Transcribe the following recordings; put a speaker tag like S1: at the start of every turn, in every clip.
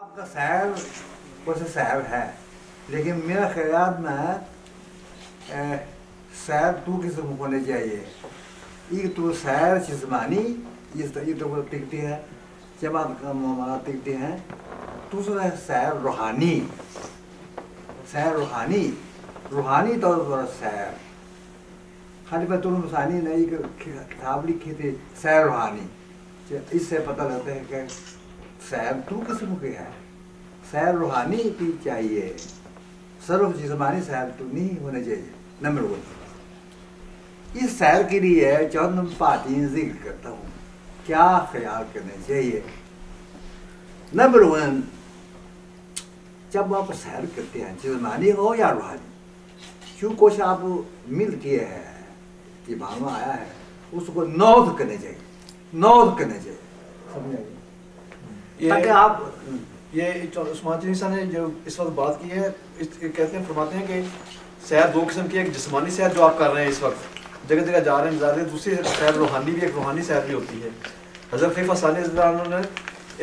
S1: आपका सैर वैसे सैर है। लेकिन मेरा ख्याल में सैर दो किस्म होने चाहिए एक तो सैर जिसमानी इस ये तो वो टिकती है, जमात का मामला टिकते हैं। दूसरा है सैर रूहानी। सैर रूहानी रूहानी तौर पर सैर। खाली बतुल मसानी ने एक किताब लिखी थी, सैर रूहानी। इससे पता लगता है कि सैर दो किस्म के है। सैर रूहानी भी चाहिए। सर्व जिसमानी सैर तो नहीं होना चाहिए, नंबर वन। इस सैर के लिए चौथ नंबर पाती ज़िक्र करता हूँ। क्या ख्याल करना चाहिए? नंबर वन, जब आप सैर करते हैं जिसमानी हो या रूहानी जो कुछ आप मिल किए हैं? दिमाग में आया है, उसको नौध करने चाहिए नौध करने चाहिए। समझ आइए ताकि आप
S2: ये उस्मान जी ने जो इस वक्त बात की है। इस कहते हैं फरमाते हैं कि सैर दो किस्म की एक जिसमानी सैर जो आप कर रहे हैं इस वक्त। जगह जगह जा रहे हैं जा रहे हैं दूसरी सैर रूहानी भी एक रूहानी सैर भी होती है। हज़रत खलीफा सानी ने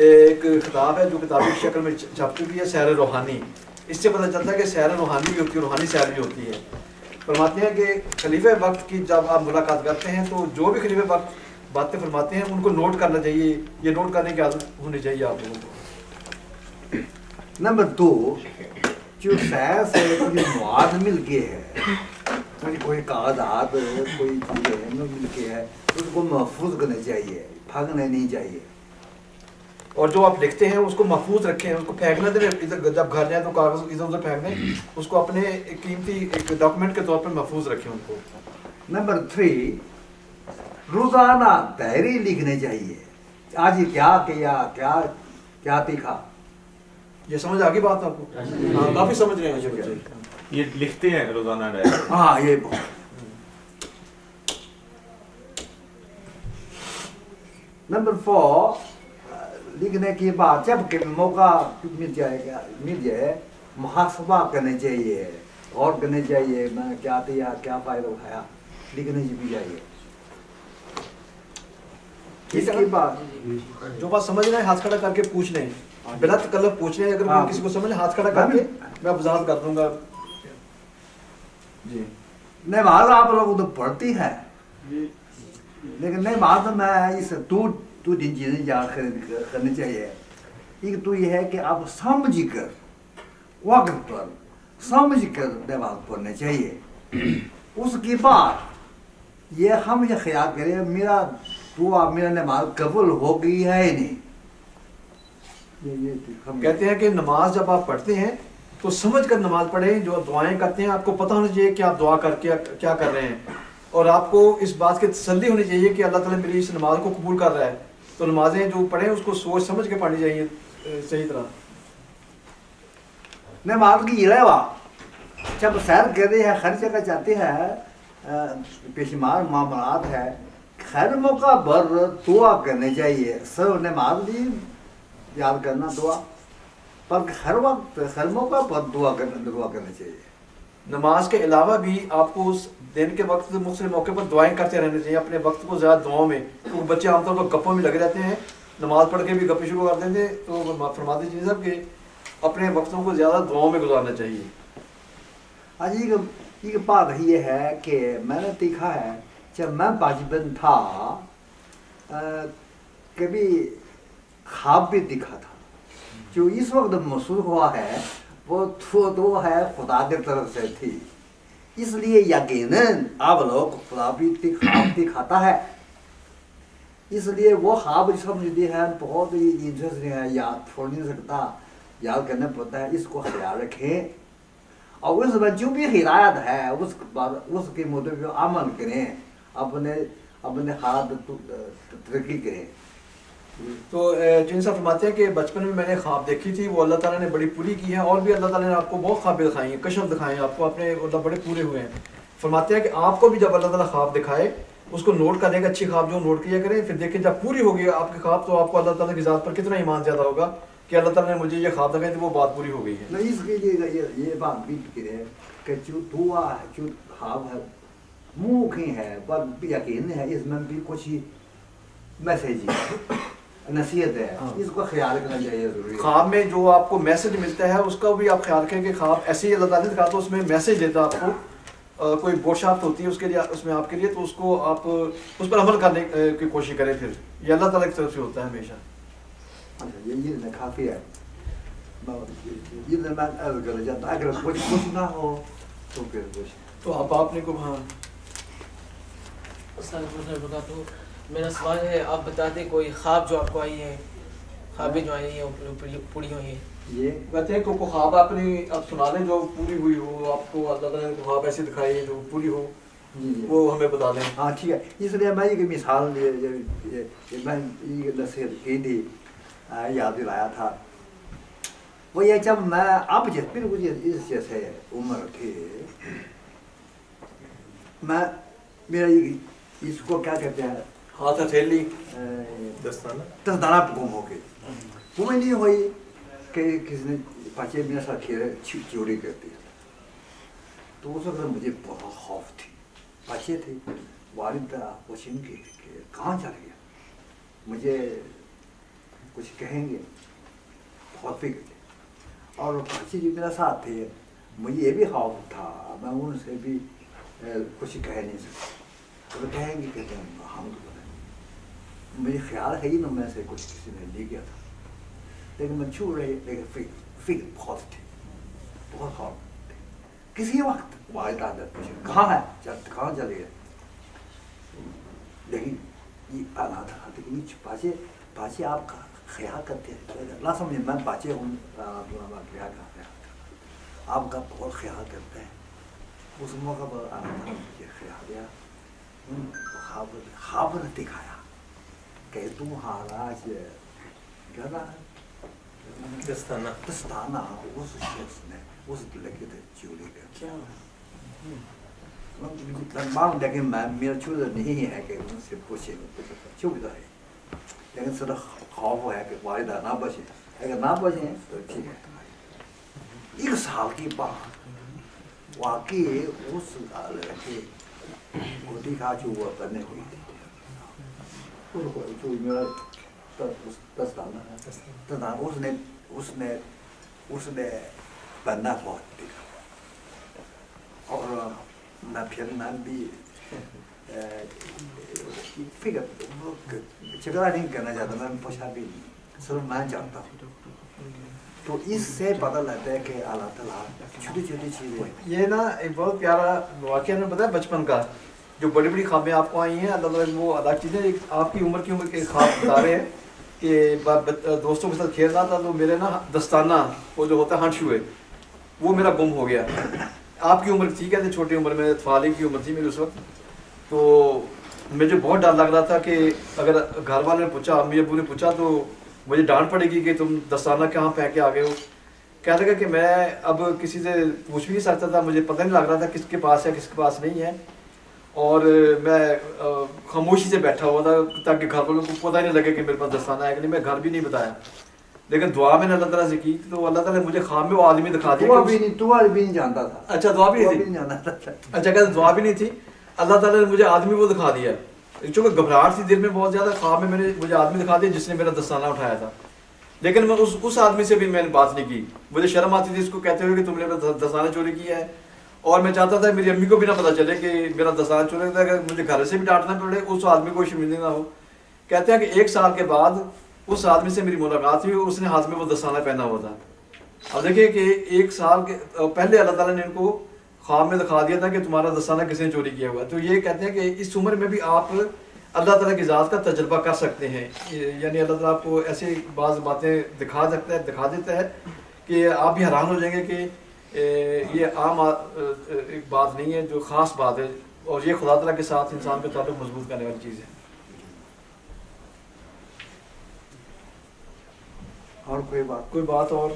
S2: एक किताब है जो किताबी शक्ल में छप चुकी है सैर रूहानी। इससे पता चलता है कि सैर रूहानी भी होती है रूहानी सैर भी होती है। फरमाते हैं कि खलीफे वक्त की जब आप मुलाकात करते हैं तो जो भी खलीफे वक्त बातें फरमाते हैं उनको नोट करना चाहिए ये नोट करने की आदत होनी चाहिए आप लोगों को।
S1: नंबर दो जो सैर से जो मुआद मिल के है। कोई कागजात कोई चीज़ें मिल के है उसको महफूज करना चाहिए भागना नहीं चाहिए।
S2: और जो आप लिखते हैं उसको महफूज रखें उसको फेंकना दें इधर जब घर जाए तो कागज़ इधर उधर फेंक दें उसको अपने कीमती एक डॉक्यूमेंट के तौर पर महफूज रखें उनको।
S1: नंबर थ्री रोज़ाना डायरी लिखने चाहिए। आज ये क्या किया क्या क्या तीखा
S2: ये समझ आ गई बात आपको? हाँ काफ़ी समझ रहे हैं ये
S3: लिखते हैं रोज़ाना डायरी।
S1: हाँ ये नंबर फोर लिखने के बाद जब के मौका मिल जाएगा मिल जाए मुहासबा करने चाहिए और करने चाहिए मैं क्या दिया क्या फ़ायदा उठाया लिखने भी चाहिए। इसके बाद
S2: जो बात समझ रहे हैं हाथ खड़ा करके पूछ लें। बिना तकल्लफ पूछ लें अगर
S1: हाँ।
S2: किसी को समझ हाथ खड़ा करके मैं वजाहत कर दूँगा। जी।
S1: नमाज़ आप लोग तो पढ़ती है। लेकिन नहीं नमाज़ में इस दो दो तीन चीज़ें याद कर- करनी चाहिए। एक तो यह है कि आप समझ कर वक्त पर समझ कर नमाज़ पढ़ना चाहिए। उसके बाद ये हम ये ख्याल करें मेरा दुआ मेरा नमाज़ कबूल हो गई है या नहीं? ये ये हम
S2: कहते हैं कि नमाज़ जब आप पढ़ते हैं तो समझ कर नमाज़ पढ़ें जो दुआएँ करते हैं आपको पता होना चाहिए कि आप दुआ करके क्या कर रहे हैं। और आपको इस बात की तसल्ली होनी चाहिए कि अल्लाह ताला मेरी इस नमाज़ को कबूल कर रहा है। तो नमाजें जो पढ़ें उसको सोच समझ के पढ़नी चाहिए सही तरह।
S1: नमाज़ की अलावा जब सैर करते हैं हर जगह जाते हैं पेशमार मामलात है खैर मौका पर दुआ करनी चाहिए। सब नमाज़ भी याद करना दुआ। पर हर वक्त हर मौका पर दुआ करना दुआ करनी चाहिए।
S2: नमाज़ के अलावा भी आपको उस दिन के वक्त मुख्तलिफ़ मौके पर दुआएँ करते रहने चाहिए। अपने वक्त को ज़्यादा दुआओं में तो बच्चे आमतौर पर गप्पों में लगे रहते हैं। नमाज़ पढ़ के भी गप्पे शुरू कर देते हैं। तो फरमाते चीज़ साहब के अपने वक्तों को ज़्यादा दुआओं में गुजारना चाहिए।
S1: आज एक एक बात ये है कि मैंने देखा है जब मैं बाजबन था अ, कभी ख्वाब भी दिखा था। जो इस वक्त महसूस हुआ है वो तो, तो है खुदा की तरफ़ से थी। इसलिए यकीनन आप लोग खुदा भी दिख- दिखाता है। इसलिए वो ख्वाब समझती है बहुत ही इंटरेस्टिंग है याद छोड़ नहीं सकता। याद करना पड़ता है इसको ख्याल रखें। और उसमें जो भी हिदायत है उस पर उसके मुताबिक अमल करें। अपने अपने हाथ तरक्की करें।
S2: तो जिन साहब फरमाते हैं कि बचपन में मैंने ख्वाब देखी थी वो अल्लाह ताला ने बड़ी पूरी की है और भी अल्लाह ताला ने आपको बहुत ख्वाबें दिखाई हैं कशफ दिखाए हैं आपको अपने मतलब बड़े पूरे हुए हैं। फरमाते हैं कि आपको भी जब अल्लाह ताला ख्वाब दिखाए उसको नोट करने का अच्छी ख्वाब जो नोट किया करें फिर देखें जब पूरी होगी आपके ख्वाब तो आपको अल्लाह ताला की ज़ात पर कितना ईमान ज़्यादा होगा कि अल्लाह ताला ने मुझे ये ख्वाब दिखाई थी वो बात पूरी हो गई है।
S1: इसके लिए ये बात भी करें कि जो दुआ है जो ख्वाब है मुँह है पर यकीन है इसमें भी कुछ ही मैसेज है नसीहत है।
S2: हाँ।
S1: इसको ख्याल रखना चाहिए ज़रूरी
S2: ख्वाब में जो आपको मैसेज मिलता है उसका भी आप ख्याल रखें कि ख्वाब ऐसे ही अल्लाह ताला ने दिखाता है उसमें मैसेज देता है आपको। अ, कोई बोशाफ्त होती है उसके लिए उसमें आपके लिए तो उसको आप उस पर अमल करने की कोशिश करें फिर। ये अल्लाह ताला की तरफ़ से होता है हमेशा।
S1: अच्छा ये ये काफ़ी है। ये जाता अगर कुछ कुछ ना हो तो फिर कुछ।
S2: तो आप आपने को हाँ
S4: तो मेरा सवाल है आप बताते कोई ख्वाब जो आपको आई है ख्वाबें जो आई हैं पूरी हुई हैं।
S1: ये
S2: कहते हैं कोई ख्वाब आपने आप सुना दें जो पूरी हुई हो आपको अल्लाह ताला ने ख्वाब ऐसे दिखाई है जो पूरी हो वो हमें बता दें।
S1: हाँ ठीक है। इसलिए मैं एक मिसाल ये ये ये ये मैं ये नसीहत की थी याद दिलाया था। वो ये जब मैं अब जैसे बिल्कुल इस जैसे उम्र थी मैं मेरा ये इसको क्या कहते हैं?
S2: हाथ हथेली
S1: अ,
S3: दस्ताना।
S1: दसदाना गुम हो गई गुम नहीं हुई कि किसी ने बच्चे मेरे साथ खेल चोरी कर दी। तो उस वक्त मुझे बहुत खौफ थी। बच्चे थे। वालिदा वसीम के कि कहाँ चल गया? मुझे कुछ कहेंगे? बहुत फ़िक्र थी। और बच्चे जो मेरे साथ थे। मुझे ये भी खौफ था। मैं उनसे भी कुछ कह नहीं सकता। तो कहेंगे कहते हैं हम तो बताएँ मुझे ख्याल है ही ना मैं से कुछ किसी ने ले गया था। लेकिन मैं छू रही लेकिन फ़िक्र फ़िक्र बहुत थी। बहुत थी। किसी वक्त वायदा ने पूछे, कहाँ है? चल, कहाँ चले गए? लेकिन ये आना था लेकिन बाजे बाजे आप ख्याल करते हैं। ना समझे मैं बाजे हूँ क्या का आपका बहुत ख्याल करते हैं। उस मौका पर आना था मुझे ख्याल 하버 하버는 데 가야 개동하라 이제 그러나 그스타나 그스타나 오스 시스네 오스 들게 돼 지올이게 그냥 음 그럼 마음 내게 마음을 주는 해게 무슨 보시 저기다 내가 서로 하버하게 와이다 나버시 내가 나버시 그렇지 이거 살기 봐 와기 오스 알게 हुई थी उनको जो मेरा दस्ताना है दस्ताना उसने उसने उसने बनना बहुत और फिर मैं भी फ़िक्र झगड़ा नहीं करना चाहता मैं पूछा भी नहीं सिर्फ़ मैं जानता हूँ तो इससे पता लगता है कि अल्लाह ताला छोटी छोटी चीज़ें
S2: ये ना एक बहुत प्यारा वाक्य हमें पता है बचपन का? जो बड़ी बड़ी ख्वाबें आपको आई हैं, अल्लाह वो अलग चीज़ें आपकी उम्र की उम्र के ख्वाब बता रहे हैं कि दोस्तों के साथ खेल रहा था तो मेरे ना दस्ताना, वो जो होता है हंट हुए वो मेरा गुम हो गया। आपकी उम्र थी कहते छोटी उम्र में फाली की उम्र थी मेरी उस वक्त। तो मुझे बहुत डर लग रहा था कि अगर घर वाले ने पूछा अम्मी अबू ने पूछा तो मुझे डांट पड़ेगी कि तुम दस्ताना कहाँ फेंक के आ गए हो? कह लगा कि मैं अब किसी से पूछ भी नहीं सकता था मुझे पता नहीं लग रहा था किसके पास है किसके पास नहीं है। और मैं खामोशी से बैठा हुआ था ताकि घर वालों को पता ही नहीं लगे कि मेरे पास दस्ताना है कि नहीं मैं घर भी नहीं बताया। लेकिन दुआ मैंने अल्लाह ताला से की तो अल्लाह ताला ने मुझे खाम में वो आदमी दिखा दिया
S1: दुआ भी नहीं दुआ भी नहीं जानता था।
S2: अच्छा दुआ भी नहीं था? अच्छा कहते दुआ भी नहीं थी? अल्लाह ताला ने मुझे आदमी वो दिखा दिया। चूँकि घबराहट थी दिल में बहुत ज़्यादा, ख्वाब में मैंने मुझे आदमी दिखा दिया जिसने मेरा दस्ताना उठाया था। लेकिन मैं उस उस आदमी से भी मैंने बात नहीं की। मुझे शर्म आती थी इसको कहते हुए कि तुमने मेरा दस्ताना चोरी किया है। और मैं चाहता था मेरी अम्मी को भी ना पता चले कि मेरा दस्ताना चोरी था अगर मुझे घर से भी डांटना पड़े, उस आदमी को शर्मिंदगी ना हो। कहते हैं कि एक साल के बाद उस आदमी से मेरी मुलाकात हुई और उसने हाथ में वो दस्ताना पहना हुआ था। अब देखिए कि एक साल के पहले अल्लाह ताला ने इनको ख्वाब में दिखा दिया था कि तुम्हारा दस्ताना किसने चोरी किया हुआ तो ये कहते हैं कि इस उम्र में भी आप अल्लाह ताला की ज़ात का तजर्बा कर सकते हैं। यानी अल्लाह ताला आपको ऐसी बाज़ बातें दिखा सकता है, दिखा देता है कि आप भी हैरान हो जाएँगे कि ये आम एक बात नहीं है, जो ख़ास बात है। और ये खुदा तला के साथ इंसान का ताल्लुक मज़बूत करने वाली चीज़ है।
S1: और कोई बात
S2: कोई बात और?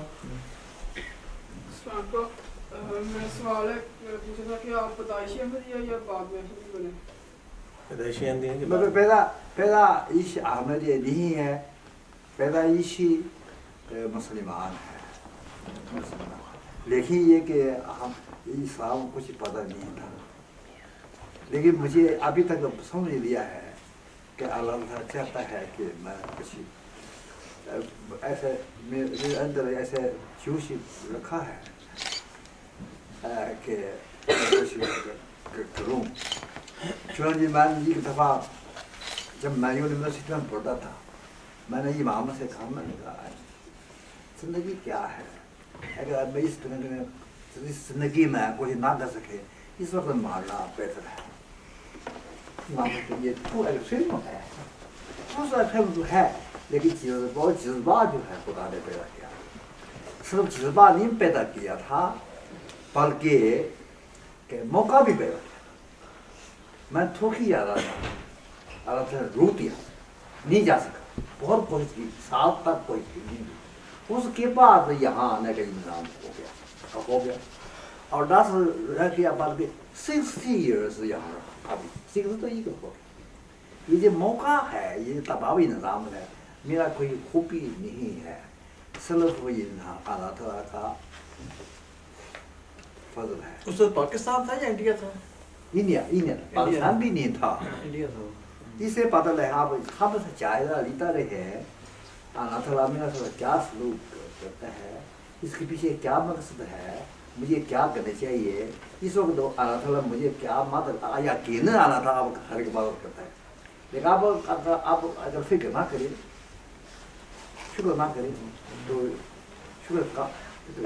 S5: सलाम को सवाल है पूछा था कि अहमद या बाद में
S3: पैदाइशी है
S1: अहमद है मुसलमान है? लेकिन ये कि हम इस्लाम कुछ पता नहीं था। लेकिन मुझे अभी तक समझ लिया है कि अल्लाह चाहता है। कि मैं कुछ ऐसे, मेरे अंदर ऐसे जोश रखा है। कि मैं कुछ क- मैंने एक दफ़ा जब मैं यूनिवर्सिटी में पढ़ता था मैंने इमाम से कहा मैंने कहा ज़िंदगी क्या है अगर मैं इस दुनिया में ज़िंदगी में कुछ ना कर सके इस वक्त मारना बेहतर है इमाम के लिए तो एक फ़िल्म है दूसरा फ़िल्म तो है लेकिन जज्बा जज्बा जो है खुदा ने पैदा किया सिर्फ़ जज्बा नहीं पैदा किया था बल्कि मौका भी पैदा किया मैं थोड़ी जा रहा था और फिर रो दिया नहीं जा सका बहुत कोशिश की साल तक कोशिश की नहीं। उसके बाद यहाँ आने का इंतज़ाम हो गया अब हो गया और दस रह गया बल्कि सिक्सटी ईयर्स यहाँ रहा अभी सिक्स तो ये हो गया ये जो मौका है ये तबावी निज़ाम है मेरा कोई खूबी नहीं है सिर्फ़ ये अल्लाह ताला का फजल है।
S2: उस वक्त पाकिस्तान था या इंडिया था?
S1: इंडिया इंडिया पाकिस्तान भी नहीं था।
S2: इंडिया था।
S1: इससे पता लगा आप हम लेता रहे। अल्लाह ताला मेरा क्या सलूक करता है इसके पीछे क्या मकसद है मुझे क्या करना चाहिए? इस वक्त तो अल्लाह ताला मुझे क्या मदद या यकीन अल्लाह ताला आपको हर एक मदद करता है। लेकिन आप अगर आप अगर फ़िक्र ना करें शुक्र ना करें तो शुक्र का तो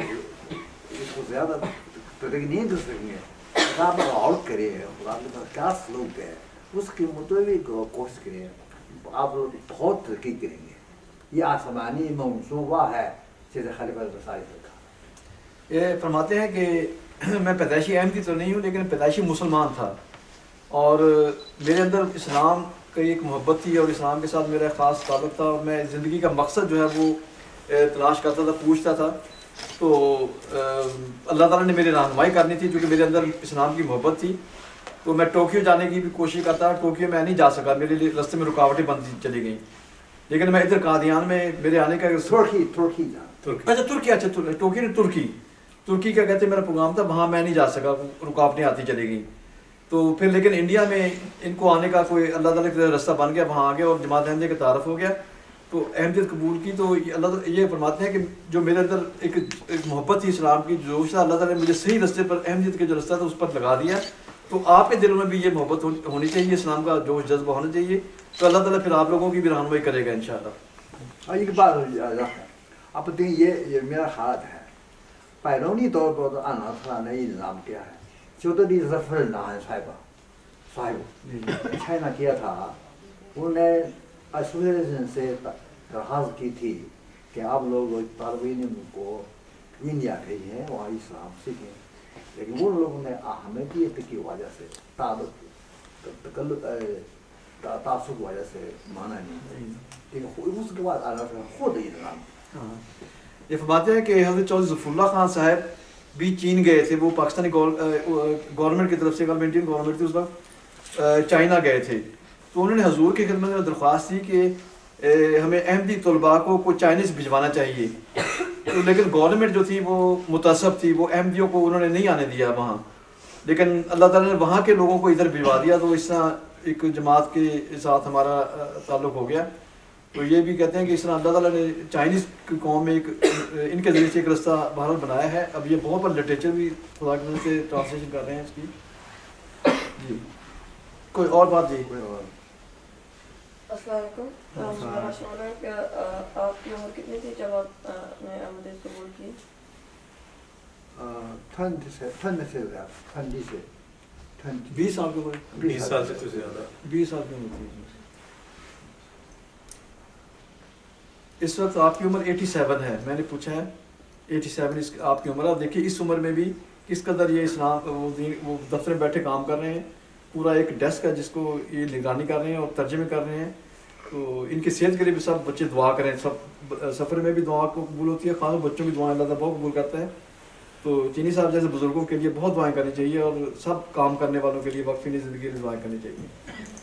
S1: इसको ज़्यादा तो नहीं कर सकेंगे अगर आप गौर करें खुदा के पास क्या सलूक है उसके मुताबिक कोशिश करें आप लोग बहुत तरक्की करेंगे ये आसमानी मनसूबा है जैसे खलीफा रसाई
S2: ये फरमाते हैं कि मैं पैदाइशी अहमदी तो नहीं हूँ लेकिन पैदाइशी मुसलमान था और मेरे अंदर इस्लाम की एक मोहब्बत थी और इस्लाम के साथ मेरा ख़ास ताल्लुक था और मैं ज़िंदगी का मकसद जो है वो तलाश करता था पूछता था तो अल्लाह ताला ने मेरी रहनमाई करनी थी क्योंकि मेरे अंदर इस्लाम की मोहब्बत थी। तो मैं टोक्यो जाने की भी कोशिश करता टोक्यो में नहीं जा सका। मेरे लिए रास्ते में रुकावटें बनती चली गई। लेकिन मैं इधर कादियान में मेरे आने का
S1: तुर्की तुर्की
S3: तुर्की।
S2: अच्छा तुर्की अच्छा तुर, टोकी नहीं तुर्की। तुर्की का कहते मेरा प्रोग्राम था वहाँ मैं नहीं जा सका रुकावटें आती चली गई। तो फिर लेकिन इंडिया में इनको आने का कोई अल्लाह ताला का रास्ता बन गया वहाँ आ गया और जमात का तारफ़ हो गया। तो अहमदियत कबूल की तो ये अल्लाह ये फरमाते हैं कि जो मेरे अंदर एक एक मोहब्बत थी इस्लाम की जोश था अल्लाह ताला ने मुझे सही रस्ते पर अहमदियत का जो रास्ता था उस पर लगा दिया। तो आपके दिलों में भी ये मोहब्बत होनी चाहिए इस्लाम का जोश जज्बा होना चाहिए। तो अल्लाह ताला फिर आप लोगों की भी रहनमई करेगा इंशाल्लाह।
S1: और एक बात अब देखिए ये ये मेरा हाथ है। बैरूनी तौर पर तो अल्लाह ताला ने ये निज़ाम किया है। चौधरी ज़फ़र नान साहिबा। साहिब चाइना किया था। उन्होंने एसोसिएशन से दरखास्त की थी कि आप लोग तालब इल्म को इंडिया भेजें वहाँ इस्लाम सीखें लेकिन उन लोगों ने अहमदियत की वजह से तासुब वजह से माना नहीं लेकिन उसके बाद ताला खुद ही निज़ाम
S2: हाँ। ये फरमाते हैं कि हज़रत चौधरी जफरुल्ला खान साहब भी चीन गए थे वो पाकिस्तानी गवर्नमेंट की तरफ़ से इंडियन गवर्नमेंट थी उस वक्त चाइना गए थे। तो उन्होंने हजूर की खिदमत में दरख्वास्त थी कि अ, हमें अहमदी तलबा को कोई चाइनीज़ भिजवाना चाहिए। तो लेकिन गवर्नमेंट जो थी वो मुतसब थी वो अहमदियों को उन्होंने नहीं आने दिया वहाँ। लेकिन अल्लाह ताला ने वहाँ के लोगों को इधर भिजवा दिया तो इस तरह एक जमात के साथ हमारा ताल्लुक हो गया। तो ये भी कहते हैं कि इस तरह अल्लाह ताला ने चाइनीज़ कौम में एक इनके ज़रिए से एक रास्ता भारत बनाया है। अब ये बहुत बड़ा लिटरेचर भी खुदा से ट्रांसलेशन कर रहे हैं इसकी। जी। कोई और बात? जी।
S6: अस्सलाम वालेकुम
S1: अस्सलाम।
S6: मेरा सवाल है कि अ, आपकी उम्र कितनी थी जब आप कबूल की?
S1: ठंड से ठंड से ठंडी से। ठंड।
S2: बीस साल की उम्र।
S3: बीस साल से कुछ ज़्यादा।
S2: बीस साल की उम्र थी। इस वक्त आपकी उम्र 87 है। मैंने पूछा है 87 इस आपकी उम्र आप देखिए इस उम्र में भी किस कदर ये इस्लाम वो दीन वो दफ्तर में बैठे काम कर रहे हैं। पूरा एक डेस्क है जिसको ये निगरानी कर रहे हैं और तर्जमे कर रहे हैं। तो इनकी सेहत के लिए भी सब बच्चे दुआ करें, सब सफ़र में भी दुआ को कबूल होती है, खास बच्चों की दुआएँ अल्लाह बहुत कबूल करता है। तो चीनी साहब जैसे बुज़ुर्गों के लिए बहुत दुआएँ करनी चाहिए और सब काम करने वालों के लिए वक्फी ज़िंदगी के लिए दुआएँ करनी चाहिए।